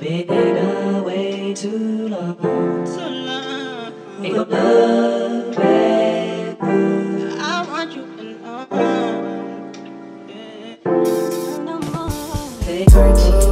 Been away too long. Ain't no love back. I want you and on. Yeah. No more.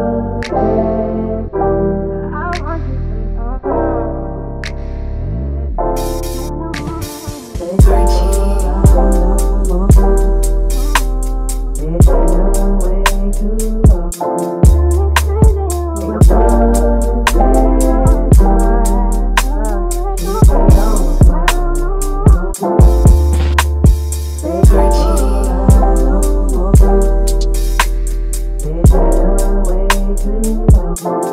I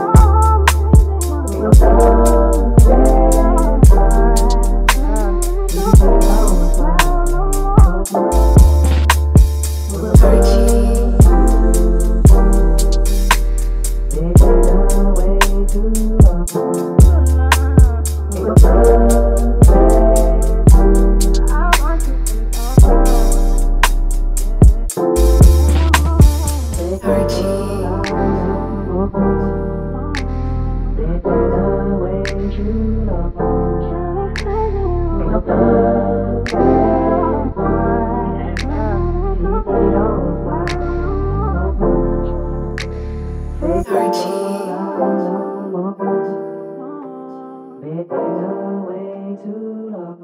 We've been too long.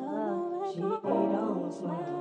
Love. She don't smile.